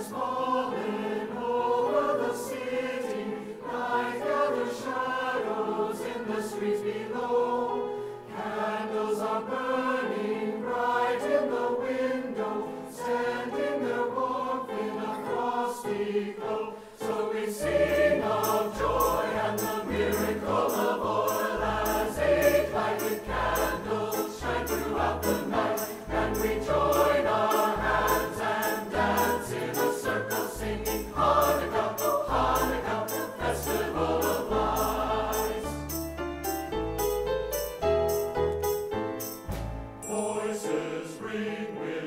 small. We will.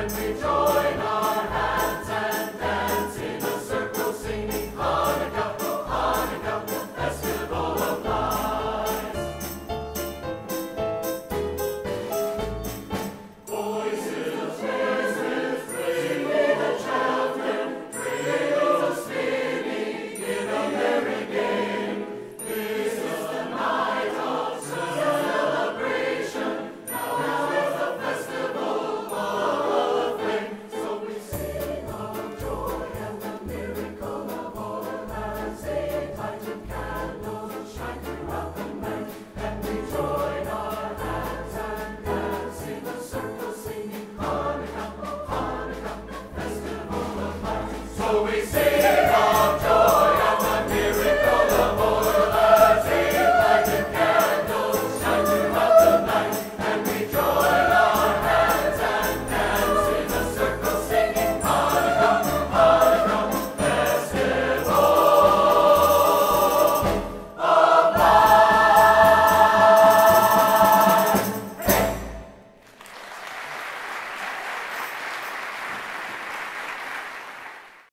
and rejoice. We sing